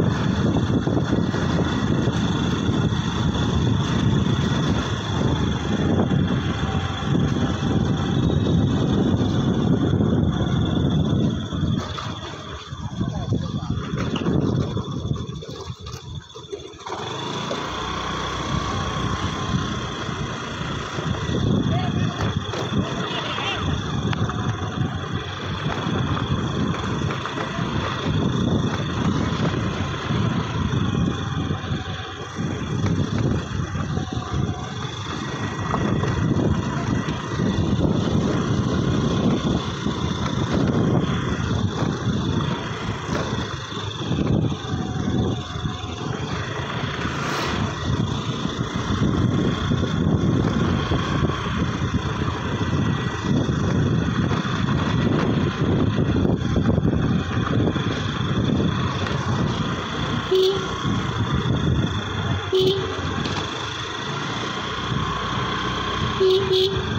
ハハハハ! Beep.